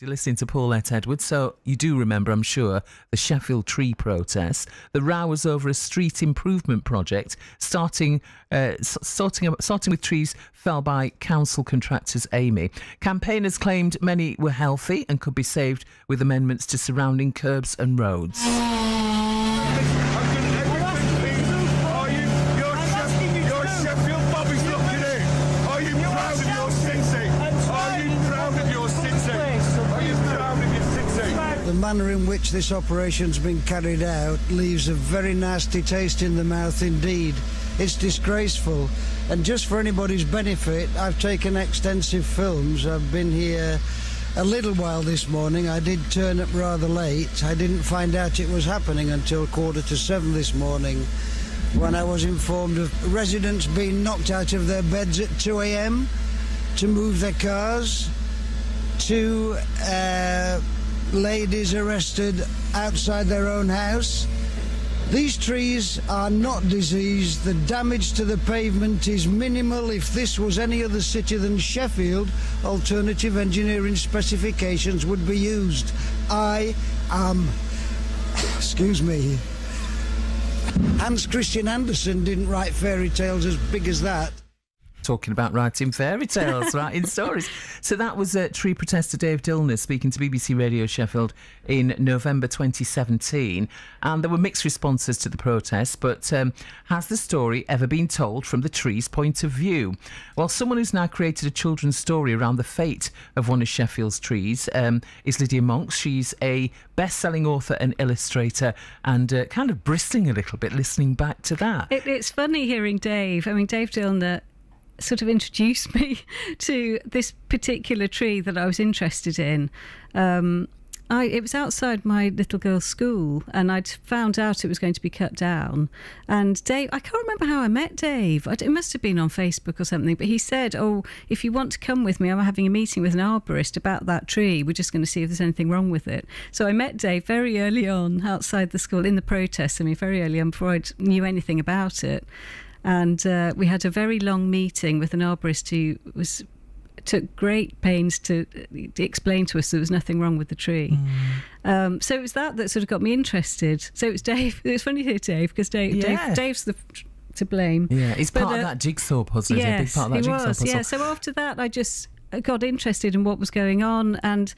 You're listening to Paulette Edwards, so you do remember, I'm sure, the Sheffield tree protest. The row was over a street improvement project, starting uh, sorting starting with trees fell by council contractors Amey. Campaigners claimed many were healthy and could be saved with amendments to surrounding curbs and roads. Manner in which this operation's been carried out leaves a very nasty taste in the mouth indeed. It's disgraceful. And just for anybody's benefit, I've taken extensive films. I've been here a little while this morning. I did turn up rather late. I didn't find out it was happening until quarter to seven this morning when I was informed of residents being knocked out of their beds at 2 a.m. to move their cars, to uh, ladies arrested outside their own house. These trees are not diseased. The damage to the pavement is minimal. If this was any other city than Sheffield, alternative engineering specifications would be used. I am. Excuse me. Hans Christian Andersen didn't write fairy tales as big as that talking about writing fairy tales, writing stories. So that was uh, tree protester Dave Dillner speaking to BBC Radio Sheffield in November 2017. And there were mixed responses to the protest, but um, has the story ever been told from the tree's point of view? Well, someone who's now created a children's story around the fate of one of Sheffield's trees um, is Lydia Monks. She's a best selling author and illustrator and uh, kind of bristling a little bit listening back to that. It, it's funny hearing Dave. I mean, Dave Dillner sort of introduced me to this particular tree that I was interested in. Um, I, it was outside my little girl's school, and I'd found out it was going to be cut down. And Dave, I can't remember how I met Dave. It must have been on Facebook or something. But he said, "Oh, if you want to come with me, I'm having a meeting with an arborist about that tree. We're just going to see if there's anything wrong with it." So I met Dave very early on outside the school in the protest. I mean, very early on before I knew anything about it and uh, we had a very long meeting with an arborist who was took great pains to, to explain to us there was nothing wrong with the tree. Mm. Um, so it was that that sort of got me interested. So it was Dave. It was funny to hear Dave because Dave, yeah. Dave, Dave's the to blame. Yeah, he's part uh, of that jigsaw puzzle. Yes, big part of that he jigsaw was. Puzzle. Yeah. So after that, I just got interested in what was going on and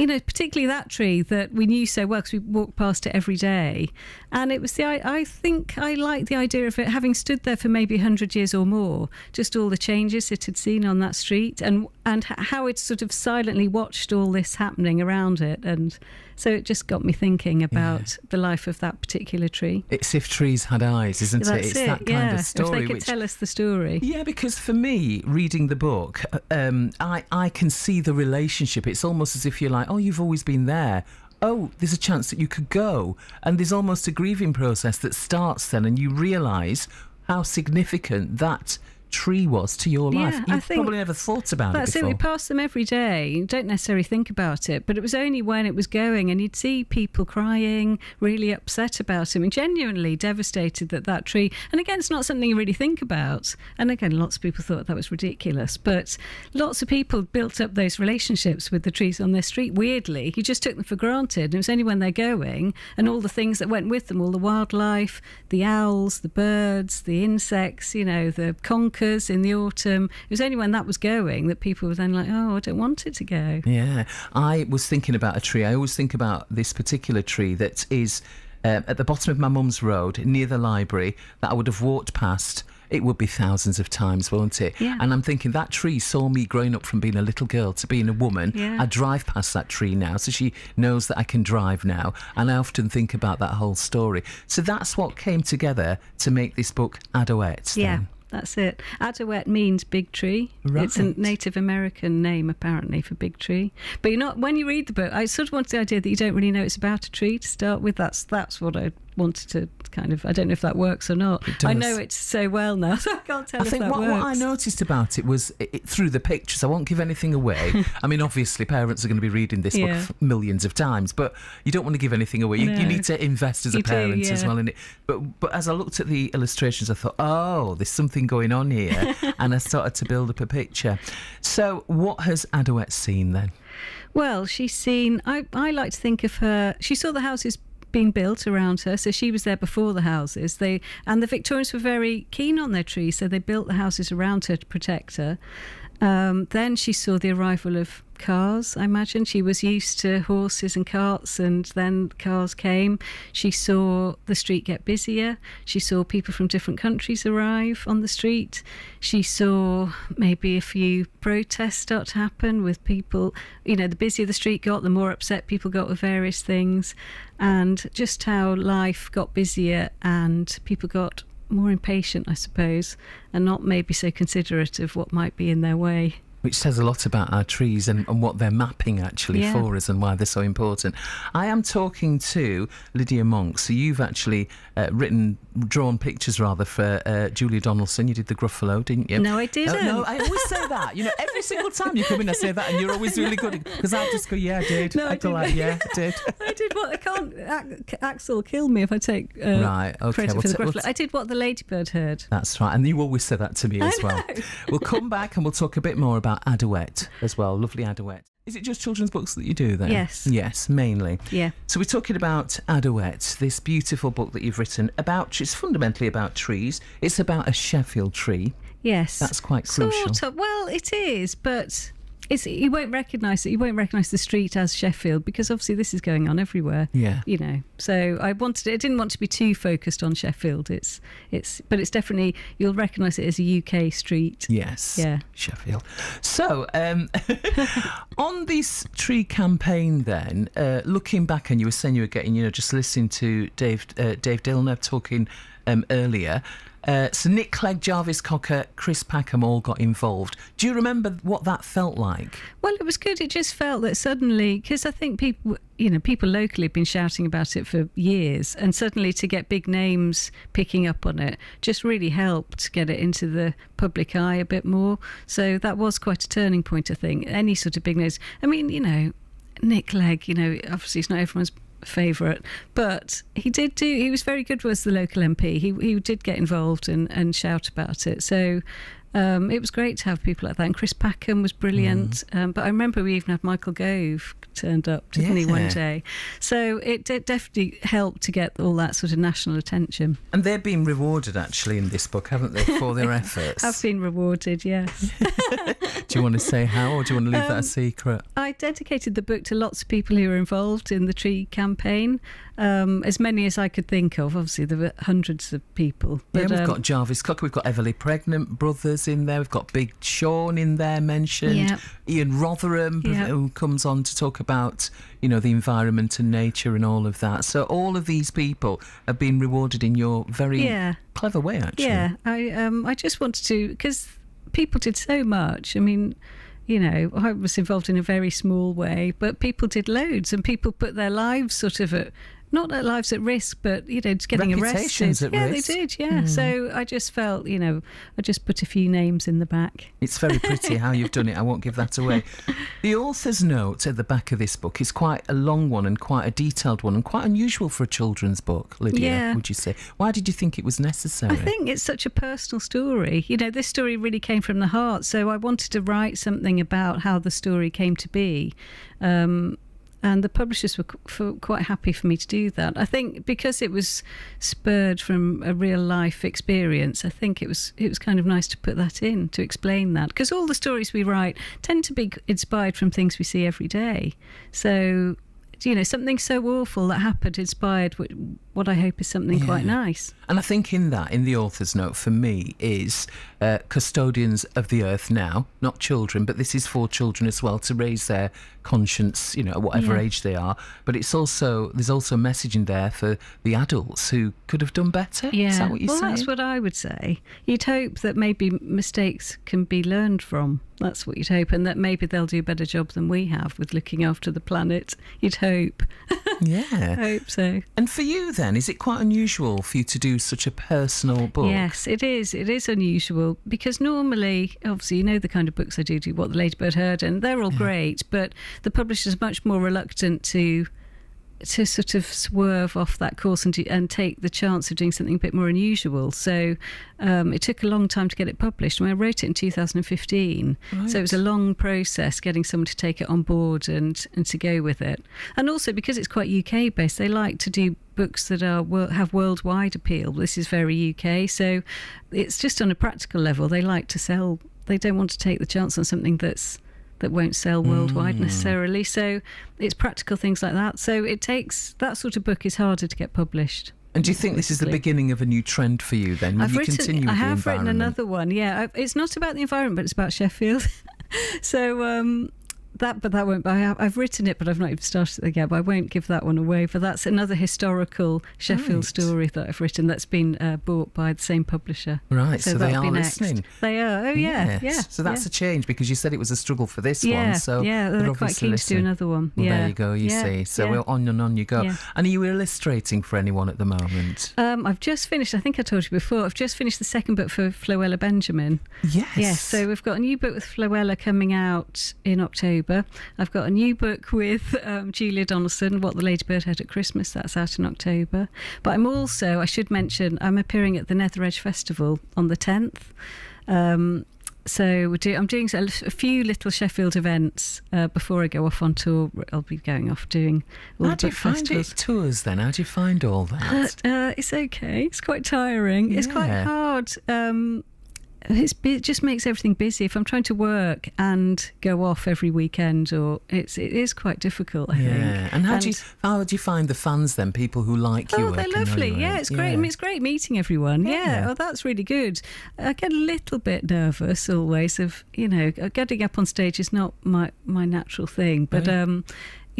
you know, particularly that tree that we knew so well because we walked past it every day. And it was the, I, I think I like the idea of it having stood there for maybe 100 years or more, just all the changes it had seen on that street and, and how it sort of silently watched all this happening around it. And so it just got me thinking about yeah. the life of that particular tree. It's if trees had eyes, isn't That's it? It's it, that yeah. of story. If they could which, tell us the story. Yeah, because for me, reading the book, um, I, I can see the relationship. It's almost as if you're like, oh, you've always been there oh, there's a chance that you could go. And there's almost a grieving process that starts then, and you realise how significant that tree was to your life. Yeah, you probably never thought about that's it. That's it. We pass them every day. You don't necessarily think about it, but it was only when it was going and you'd see people crying, really upset about him, and genuinely devastated that that tree. And again, it's not something you really think about. And again, lots of people thought that was ridiculous, but lots of people built up those relationships with the trees on their street. Weirdly, you just took them for granted. And it was only when they're going and all the things that went with them, all the wildlife, the owls, the birds, the insects, you know, the conch in the autumn. It was only when that was going that people were then like, oh, I don't want it to go. Yeah. I was thinking about a tree. I always think about this particular tree that is uh, at the bottom of my mum's road near the library that I would have walked past it would be thousands of times, won't it? Yeah. And I'm thinking that tree saw me growing up from being a little girl to being a woman. Yeah. I drive past that tree now, so she knows that I can drive now. And I often think about that whole story. So that's what came together to make this book Adoette. Yeah. Then. That's it. Adoette means big tree. Right. It's a Native American name, apparently, for big tree. But you're not. When you read the book, I sort of want the idea that you don't really know it's about a tree to start with. That's that's what I wanted to kind of. I don't know if that works or not. I know it so well now, so I can't tell. I think what, what, I noticed about it was it, through the pictures. I won't give anything away. I mean, obviously, parents are going to be reading this yeah. book millions of times, but you don't want to give anything away. You, you need to invest as you a parent do, yeah. as well in it. But but as I looked at the illustrations, I thought, oh, there's something going on here, and I started to build up a picture. So, what has Adoette seen then? Well, she's seen. I I like to think of her. She saw the houses being built around her, so she was there before the houses. They and the Victorians were very keen on their trees, so they built the houses around her to protect her. Um, then she saw the arrival of cars, I imagine. She was used to horses and carts, and then cars came. She saw the street get busier. She saw people from different countries arrive on the street. She saw maybe a few protests start to happen with people. You know, the busier the street got, the more upset people got with various things, and just how life got busier and people got more impatient, I suppose, and not maybe so considerate of what might be in their way. Which says a lot about our trees and, and what they're mapping actually Yeah. for us and why they're so important. I am talking to Lydia Monk. So you've actually uh, written, drawn pictures rather for uh, Julia Donaldson. You did the Gruffalo, didn't you? No, I didn't. no, I always say that. You know, every single time you come in, I say that, and you're always really good because I just go, yeah, I did. No, I I go like, yeah, I did. I did what I can't. Axel will kill me if I take uh, Right, okay, credit we'll for the ta- we'll Gruffalo. I did what the Ladybird heard. That's right. And you always say that to me as well. We'll come back and we'll talk a bit more about Adoette as well. Lovely Adoette. Is it just children's books that you do then? Yes. Yes, mainly. Yeah. So we're talking about Adoette, this beautiful book that you've written about. It's fundamentally about trees. It's about a Sheffield tree. Yes, That's quite crucial. Sort of. Well, it is, but it's you won't recognise it. You won't recognise the street as Sheffield because obviously this is going on everywhere. Yeah. You know, so I wanted. I didn't want to be too focused on Sheffield. It's it's, but it's definitely you'll recognise it as a UK street. Yes. Yeah. Sheffield. So, um, on this tree campaign, then, uh, looking back, and you were saying you were getting, you know, just listening to Dave uh, Dave Dillner talking um, earlier. Uh, so Nick Clegg, Jarvis Cocker, Chris Packham all got involved. Do you remember what that felt like? Well, it was good. It just felt that suddenly, because I think people, you know, people locally have been shouting about it for years, and suddenly to get big names picking up on it just really helped get it into the public eye a bit more. So that was quite a turning point, I think. Any sort of big names. I mean, you know, Nick Clegg, you know, obviously it's not everyone's favourite, but he did do. He was very good with the local MP. He he did get involved and and shout about it. So. Um, it was great to have people like that, and Chris Packham was brilliant. Um, but I remember we even had Michael Gove turned up, didn't he, one Yeah. day? So it did definitely helped to get all that sort of national attention. And they're being rewarded actually in this book, haven't they, for their efforts? I've been rewarded, yes. Do you want to say how, or do you want to leave that a Um, secret? I dedicated the book to lots of people who were involved in the tree campaign, um, as many as I could think of. Obviously, there were hundreds of people. Yeah, we've um, got Jarvis Cocker, we've got Everly Pregnant brothers in there, we've got Big Sean in there mentioned, Yeah. Ian Rotherham Yeah. who comes on to talk about you know the environment and nature and all of that. So all of these people have been rewarded in your very Yeah. clever way, actually. Yeah, I um, I just wanted to because people did so much. I mean, you know, I was involved in a very small way, but people did loads, and people put their lives sort of at not their lives at risk, but you know, just getting Reputations arrested. yeah, risk. they did. Yeah, so I just felt, you know, I just put a few names in the back. It's very pretty how you've done it. I won't give that away. The author's note at the back of this book is quite a long one and quite a detailed one and quite unusual for a children's book, Lydia, Yeah. would you say? Why did you think it was necessary? I think it's such a personal story. You know, this story really came from the heart. So I wanted to write something about how the story came to be. Um, and the publishers were qu- quite happy for me to do that. I think because it was spurred from a real life experience, I think it was it was kind of nice to put that in to explain that because all the stories we write tend to be inspired from things we see every day. So you know, something so awful that happened inspired what, I hope is something quite nice. And I think in that, in the author's note, for me, is uh, custodians of the earth now, not children, but this is for children as well to raise their conscience, you know, at whatever Yeah. age they are. But it's also there's also a message in there for the adults who could have done better. Yeah, Is that what you're well, saying? that's what I would say. You'd hope that maybe mistakes can be learned from. That's what you'd hope, and that maybe they'll do a better job than we have with looking after the planet. You'd hope. yeah. hope so. And for you, then, is it quite unusual for you to do such a personal book? Yes, it is. It is unusual because normally, obviously, you know the kind of books I do, do what the Ladybird heard, and they're all great, but the publisher's much more reluctant to to sort of swerve off that course and, do, and take the chance of doing something a bit more unusual. So um, it took a long time to get it published. I, mean, I wrote it in 2015, right. so it was a long process getting someone to take it on board and and to go with it. And also because it's quite UK based, they like to do books that are have worldwide appeal. This is very UK, so it's just on a practical level. They like to sell. They don't want to take the chance on something that's that won't sell worldwide mm. necessarily. So it's practical things like that. So it takes that sort of book is harder to get published. And do you think this is the beginning of a new trend for you then? I've you written, continue I have written another one. Yeah, it's not about the environment, but it's about Sheffield. so um, that, but that won't. I have, I've written it, but I've not even started it yet. But I won't give that one away. But that's another historical Sheffield right. story that I've written that's been uh, bought by the same publisher. Right, so, so they are listening. They are. Oh yeah, yes. yeah. So that's yeah. a change because you said it was a struggle for this yeah, one. So yeah, they're, they're quite keen listening. to do another one. Well, yeah. there you go. You yeah. see. So we're on and on you go. And are you illustrating for anyone at the moment? Um, I've just finished. I think I told you before. I've just finished the second book for Floella Benjamin. Yes. Yes. So we've got a new book with Floella coming out in October. I've got a new book with um, Julia Donaldson, What the Ladybird Heard at Christmas. That's out in October. But I'm also, I should mention, I'm appearing at the Nether Edge Festival on the 10th. Um, so do, I'm doing a, a, few little Sheffield events uh, before I go off on tour. I'll be going off doing all How the do you find festivals. it tours then? How do you find all that? Uh, uh, it's okay. It's quite tiring. Yeah. It's quite hard. Um, it just makes everything busy. If I'm trying to work and go off every weekend, or it's it is quite difficult. I yeah. think. And how and do you how do you find the fans then? People who like you? Oh, they're lovely. Yeah, it's great. Yeah. I mean, it's great meeting everyone. Yeah. yeah. Oh, that's really good. I get a little bit nervous always. Of you know, getting up on stage is not my my natural thing, but right. um,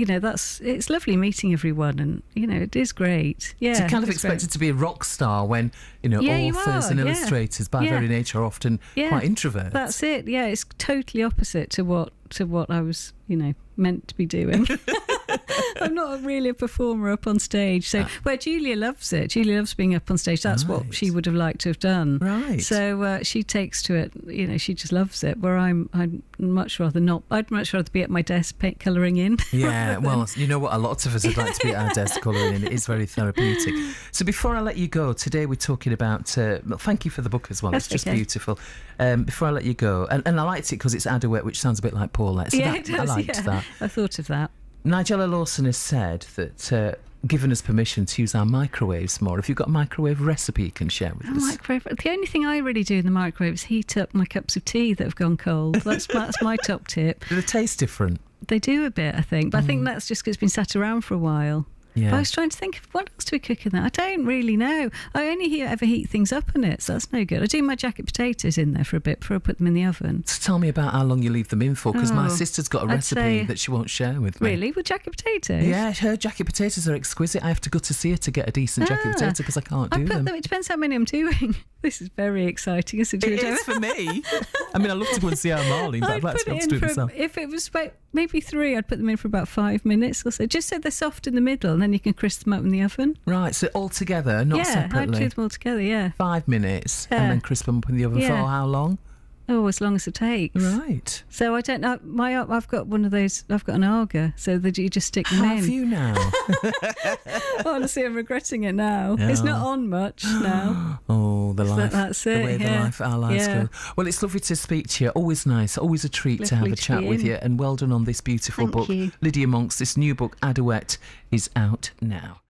you know, that's it's lovely meeting everyone, and you know, it is great. Yeah, so kind of expected great. to be a rock star when you know yeah, authors you and yeah. illustrators, by yeah. very nature, are often quite introverts. That's it. Yeah, it's totally opposite to what to what I was, you know, meant to be doing. I'm not really a performer up on stage. So, ah. where Julia loves it, Julia loves being up on stage. That's right. what she would have liked to have done. Right. So uh, she takes to it. You know, she just loves it. Where I'm, I'd much rather not. I'd much rather be at my desk paint colouring in. Yeah. well, you know what? A lot of us would like to be at our desk colouring in. It is very therapeutic. So before I let you go, today we're talking about. Uh, well, thank you for the book as well. That's it's just okay. beautiful. Um, before I let you go, and, and I liked it because it's Adoette, which sounds a bit like Paulette. So yeah, that, does, I liked yeah. that. I thought of that. Nigella Lawson has said that. Uh, given us permission to use our microwaves more. If you've got a microwave recipe you can share with a us. Microwave. The only thing I really do in the microwave is heat up my cups of tea that have gone cold. That's that's my top tip. Do they taste different? They do a bit, I think, but mm. I think that's just because it's been sat around for a while. Yeah. I was trying to think of what else do we cook in that. I don't really know. I only ever heat things up in it, so that's no good. I do my jacket potatoes in there for a bit before I put them in the oven. So tell me about how long you leave them in for, because oh, my sister's got a recipe that she won't share with me. Really, with jacket potatoes? Yeah, her jacket potatoes are exquisite. I have to go to see her to get a decent jacket ah, potato because I can't do I put them. them. It depends how many I'm doing. This is very exciting, isn't it? It is for me. I mean, I love to go and see our Marlene, but I'd, I'd like to be able to do it myself. if it was about maybe three, I'd put them in for about five minutes or so, just so they're soft in the middle, and then you can crisp them up in the oven. Right, so all together, not yeah, separately. I'd do them all together. Yeah. Five minutes, Yeah. and then crisp them up in the oven Yeah. for how long? Oh, as long as it takes. Right. So I don't know. My I've got one of those. I've got an Aga, so that you just stick them Have in. you now? Honestly, I'm regretting it now. It's not on much now. Oh, the life. that's The it, way the yeah. life, our lives Yeah. go. Well, it's lovely to speak to you. Always nice. Always a treat to have a to chat with in. you. And well done on this beautiful Thank book. you. Lydia Monks, this new book, Adoette, is out now.